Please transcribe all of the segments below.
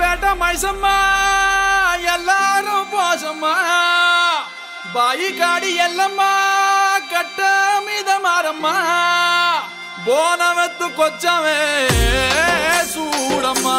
பேட்ட மைசம்மா எல்லாரும் போசம்மா பாயி காடி எல்லம்மா கட்ட மிதமாரம்மா. போனவத்து கொச்சவே சூடம்மா.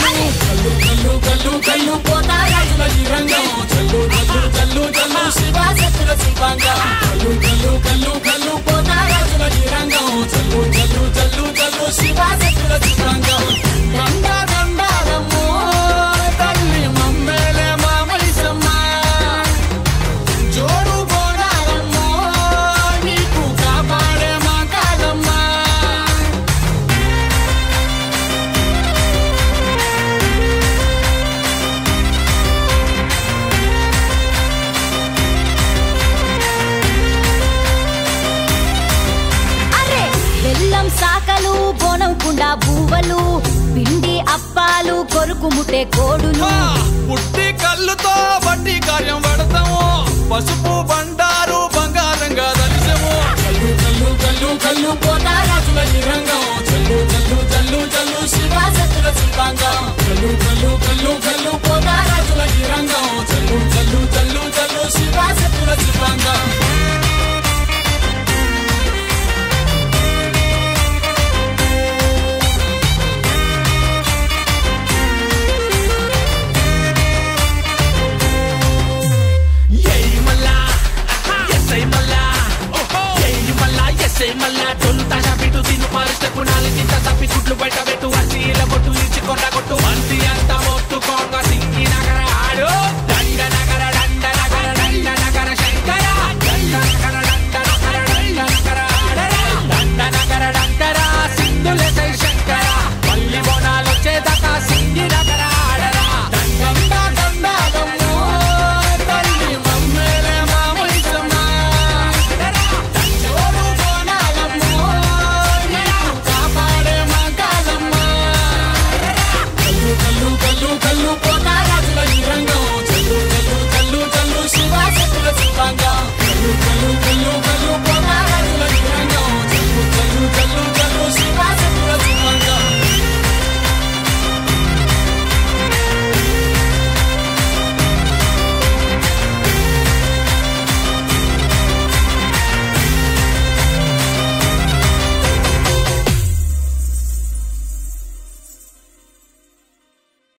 పాడే పిల్లలు కల్లు కల్లు కల్లు పోతా రాజుల ఈ రంగం చల్లు చల్లు చల్లు జల్లు శివా శక్తుల శివాంగం కల్లు కల్లు కల్లు కల్లు పోతారాజుల ఈ రంగం చల్లు చల్లు చల్లు చల్లు శివా శక్తుల శివాంగం బోనం కుండా బువ్వలు పిండి అప్పాలు కొరుకు ముట్టే కోడులు పుట్టి కళ్ళుతో బట్టి కార్యం పడతాము. పసుపు బండారు బంగారంగా దలిసము కల్లు కల్లు కల్లు కల్లు పోతారాజుల ఈ రంగం జల్లు జల్లు జల్లు జల్లు శివా సతుల శివాంగం మల్లా ఎస్ఐ మల్లా డొల్లు తాజా తప్పి గుడ్లు బయట పెట్టు అసీల కొట్టు ఇచ్చి కొండ కొట్టు. అంతి అంతా మొత్తుకో.